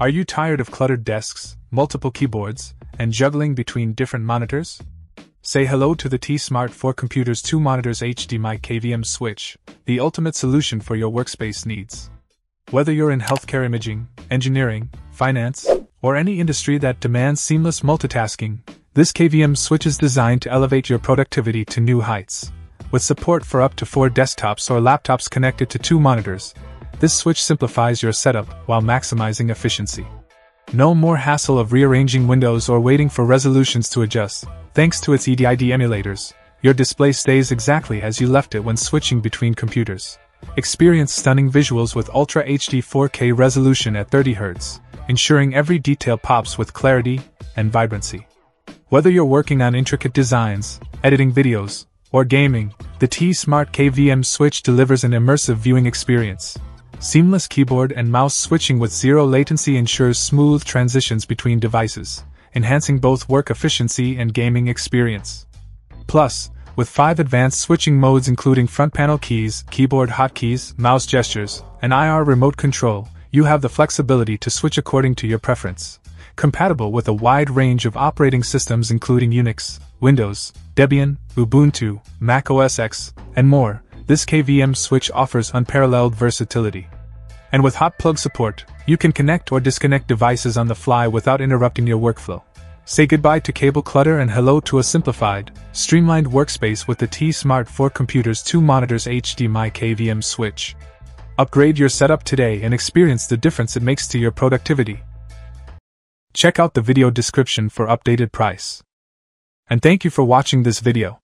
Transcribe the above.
Are you tired of cluttered desks, multiple keyboards, and juggling between different monitors? Say hello to the TESmart 4 Computers 2 Monitors HDMI KVM switch, the ultimate solution for your workspace needs. Whether you're in healthcare imaging, engineering, finance, or any industry that demands seamless multitasking, this KVM switch is designed to elevate your productivity to new heights. With support for up to four desktops or laptops connected to two monitors, this switch simplifies your setup while maximizing efficiency. No more hassle of rearranging windows or waiting for resolutions to adjust. Thanks to its EDID emulators, your display stays exactly as you left it when switching between computers. Experience stunning visuals with Ultra HD 4K resolution at 30Hz, ensuring every detail pops with clarity and vibrancy. Whether you're working on intricate designs, editing videos, or gaming, the TESmart KVM switch delivers an immersive viewing experience. Seamless keyboard and mouse switching with zero latency ensures smooth transitions between devices, enhancing both work efficiency and gaming experience. Plus, with five advanced switching modes including front panel keys, keyboard hotkeys, mouse gestures, and IR remote control, you have the flexibility to switch according to your preference. Compatible with a wide range of operating systems including Unix, Windows, Debian, Ubuntu, Mac OS X, and more, this KVM switch offers unparalleled versatility. And with hot plug support, you can connect or disconnect devices on the fly without interrupting your workflow. Say goodbye to cable clutter and hello to a simplified, streamlined workspace with the TESmart 4 Computers 2 Monitors HDMI KVM switch. Upgrade your setup today and experience the difference it makes to your productivity. Check out the video description for updated price. And thank you for watching this video.